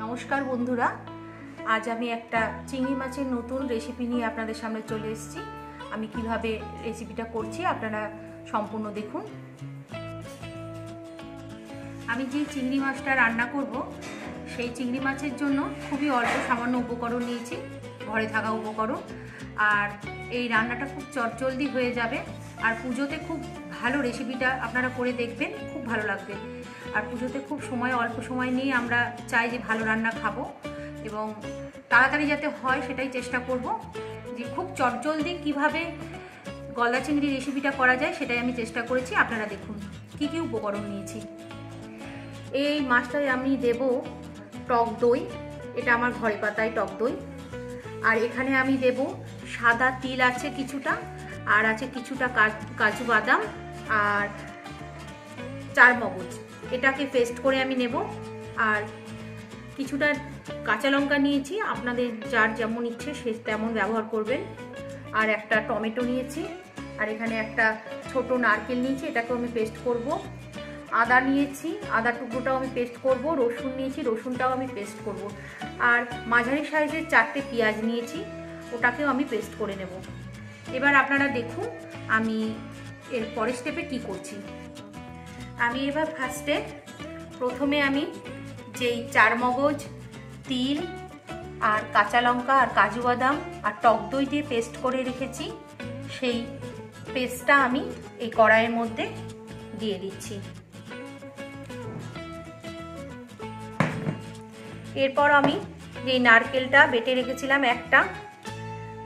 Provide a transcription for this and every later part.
নমস্কার বন্ধুরা। আজ আমি একটা চিংড়ি মাছের নতুন রেসিপি নিয়ে আপনাদের সামনে চলে এসেছি। আমি কীভাবে রেসিপিটা করছি আপনারা সম্পূর্ণ দেখুন। আমি যে চিংড়ি মাছটা রান্না করব, সেই চিংড়ি মাছের জন্য খুবই অল্প সামান্য উপকরণ নিয়েছি, ঘরে থাকা উপকরণ। আর এই রান্নাটা খুব চটজলদি হয়ে যাবে। আর পুজোতে খুব ভালো রেসিপিটা আপনারা করে দেখবেন, খুব ভালো লাগবে। আর পুজোতে খুব সময়, অল্প সময় নিয়ে আমরা চাই যে ভালো রান্না খাব এবং তাড়াতাড়ি যাতে হয় সেটাই চেষ্টা করব যে খুব চটজলদি কীভাবে গলদা চিংড়ি রেসিপিটা করা যায় সেটাই আমি চেষ্টা করেছি। আপনারা দেখুন কি কি উপকরণ নিয়েছি। এই মাছটায় আমি দেব টক দই, এটা আমার ঘরে পাতায় টক দই। আর এখানে আমি দেব সাদা তিল আছে কিছুটা, আর আছে কিছুটা কাজু বাদাম আর চার মগজ। এটাকে পেস্ট করে আমি নেব। আর কিছুটা কাঁচা লঙ্কা নিয়েছি, আপনাদের যার যেমন ইচ্ছে সে তেমন ব্যবহার করবেন। আর একটা টমেটো নিয়েছি, আর এখানে একটা ছোট নারকেল নিয়েছি, এটাকেও আমি পেস্ট করব। আদা নিয়েছি, আদা টুকরোটাও আমি পেস্ট করব, রসুন নিয়েছি, রসুনটাও আমি পেস্ট করব। আর মাঝারি সাইজের চারটে পেঁয়াজ নিয়েছি, ওটাকেও আমি পেস্ট করে নেব। এবার আপনারা দেখুন আমি এর পরের স্টেপে কি করছি। আমি এবার ফার্স্টে প্রথমে আমি যেই চার মগজ তিল আর কাঁচা লঙ্কা আর কাজু বাদাম আর টক দই দিয়ে পেস্ট করে রেখেছি, সেই পেস্টটা আমি এই কড়াইয়ের মধ্যে দিয়ে দিচ্ছি। এরপর আমি যে নারকেলটা বেটে রেখেছিলাম একটা,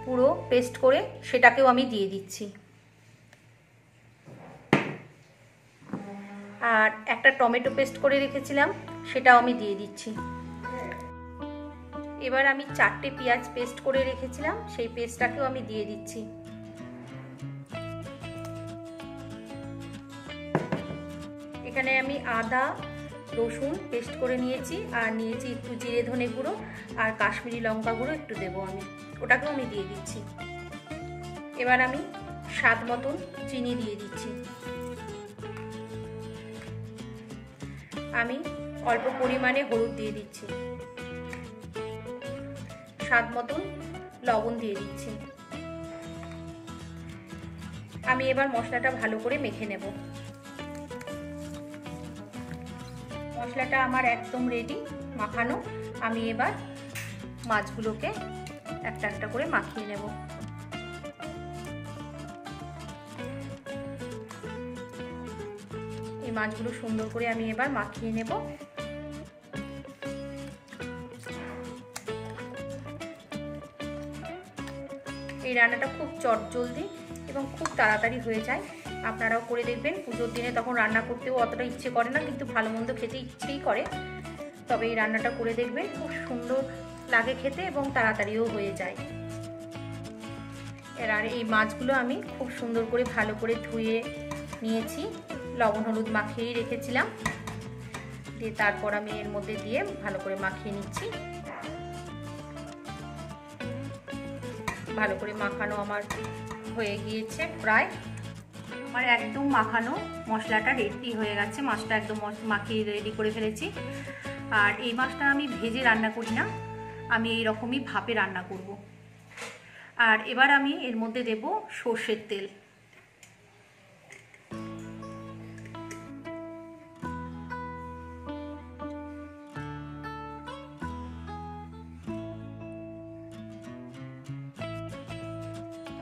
পুরো পেস্ট করে সেটাকেও আমি দিয়ে দিচ্ছি। আর একটা টমেটো পেস্ট করে রেখেছিলাম, সেটাও আমি দিয়ে দিচ্ছি। এবার আমি চারটে পেঁয়াজ পেস্ট করে রেখেছিলাম, সেই পেস্টটাকেও আমি দিয়ে দিচ্ছি। এখানে আমি আদা, রসুন পেস্ট করে নিয়েছি, আর নিয়েছি একটু জিরে ধনে গুঁড়ো, আর কাশ্মীরি লঙ্কা গুঁড়ো একটু দেবো আমি। ওটাকেও আমি দিয়ে দিচ্ছি। এবার আমি স্বাদ মতন চিনি দিয়ে দিচ্ছি। আমি অল্প পরিমাণে হলুদ দিয়ে দিচ্ছি। স্বাদ মতন লবণ দিয়ে দিচ্ছি। আমি এবার মশলাটা ভালো করে মেখে নেব। মশলাটা আমার একদম রেডি মাখানো। আমি এবার মাছগুলোকে একটা একটা করে মাখিয়ে নেব। এই মাছগুলো সুন্দর করে আমি এবার মাখিয়ে নেব। এই রান্নাটা খুব চটজলদি এবং খুব তাড়াতাড়ি হয়ে যায়। আপনারাও করে দেখবেন, পুজোর দিনে তখন রান্না করতেও অতটা ইচ্ছে করে না, কিন্তু ভালো মন্দ খেতে ইচ্ছেই করে। তবে এই রান্নাটা করে দেখবেন, খুব সুন্দর লাগে খেতে এবং তাড়াতাড়িও হয়ে যায়। এর আর এই মাছগুলো আমি খুব সুন্দর করে ভালো করে ধুয়ে নিয়েছি। লবণ, হলুদ মাখিয়েই রেখেছিলাম। দিয়ে তারপর আমি এর মধ্যে দিয়ে ভালো করে মাখিয়ে নিচ্ছি। ভালো করে মাখানো আমার হয়ে গিয়েছে প্রায়। আমার একদম মাখানো মশলাটা রেডি হয়ে গেছে। মাছটা একদম মাখিয়ে রেডি করে ফেলেছি। আর এই মাছটা আমি ভেজে রান্না করি না। আমি এই রকমই ভাপে রান্না করব। আর এবার আমি এর মধ্যে দেব সর্ষের তেল।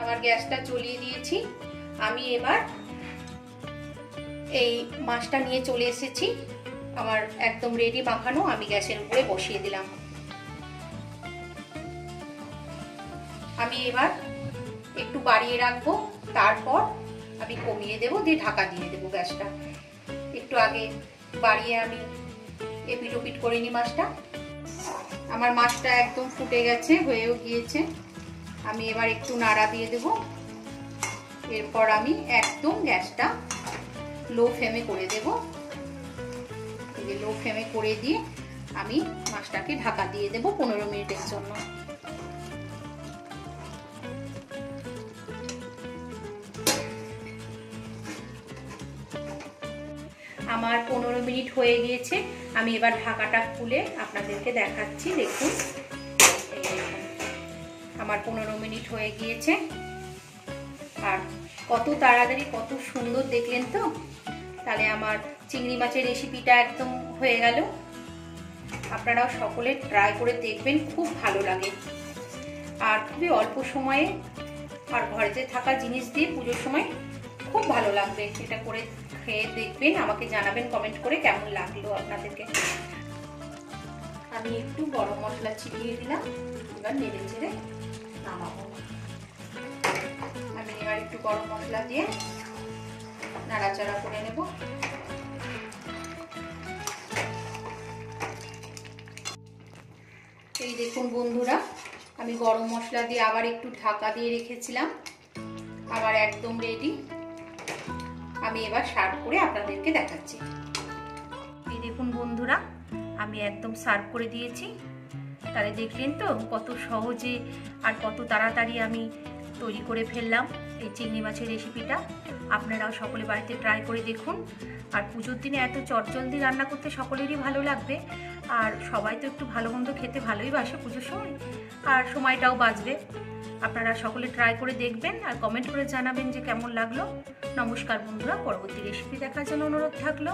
আমার গ্যাসটা চলিয়ে দিয়েছি। আমি এবার এই মাছটা নিয়ে চলে এসেছি। আমার একদম রেডি মাখানো, আমি গ্যাসের উপরে বসিয়ে দিলাম। আমি এবার একটু বাড়িয়ে রাখব, তারপর আমি কমিয়ে দেবো, দিয়ে ঢাকা দিয়ে দেবো গ্যাসটা। একটু আগে বাড়িয়ে আমি এপিট ওপিট করে মাছটা। আমার মাছটা একদম ফুটে গেছে, হয়েও গিয়েছে। আমি এবার একটু নাড়া দিয়ে দেব। এরপর আমি একদম গ্যাসটা লো ফ্লেমে করে দেব। লো ফ্লেমে করে দিয়ে আমি মাছটাকে ঢাকা দিয়ে দেব পনেরো মিনিটের জন্য। আমার পনেরো মিনিট হয়ে গিয়েছে। আমি এবার ঢাকাটা খুলে আপনাদেরকে দেখাচ্ছি। দেখুন। আমার পনেরো মিনিট হয়ে গিয়েছে। আর কত তাড়াতাড়ি, কত সুন্দর দেখলেন তো? তাহলে আমার চিংড়ি মাছের রেসিপিটা একদম হয়ে গেল। আপনারাও সকলে ট্রাই করে দেখবেন, খুব ভালো লাগে। আর খুবই অল্প সময়ে আর ঘরেতে থাকা জিনিস দিয়ে পুজোর সময় খুব ভালো লাগবে। এটা করে খেয়ে দেখবেন, আমাকে জানাবেন কমেন্ট করে কেমন লাগল আপনাদেরকে। আমি একটু গরম মশলা ছিটিয়ে দিলাম, এবার নেড়ে চেড়ে আমি এবার একটু গরম মশলা দিয়ে নাড়াচাড়া করে নেব। এই দেখুন বন্ধুরা, আমি গরম মশলা দিয়ে আবার একটু ঢাকা দিয়ে রেখেছিলাম। আবার একদম রেডি আমি এবার সার্ভ করে আপনাদেরকে দেখাচ্ছি। এই দেখুন বন্ধুরা, আমি একদম সার্ভ করে দিয়েছি। তাহলে দেখলেন তো, কত সহজে আর কত তাড়াতাড়ি আমি তৈরি করে ফেললাম এই চিংড়ি মাছের রেসিপিটা। আপনারাও সকলে বাড়িতে ট্রাই করে দেখুন। আর পুজোর দিনে এত চটজলদি রান্না করতে সকলেরই ভালো লাগবে। আর সবাই তো একটু ভালো মন্দ খেতে ভালোই বাসে পুজোর সময়। আর সময়টাও বাঁচবে। আপনারা সকলে ট্রাই করে দেখবেন আর কমেন্ট করে জানাবেন যে কেমন লাগল। নমস্কার বন্ধুরা, পরবর্তী রেসিপি দেখার জন্য অনুরোধ থাকল।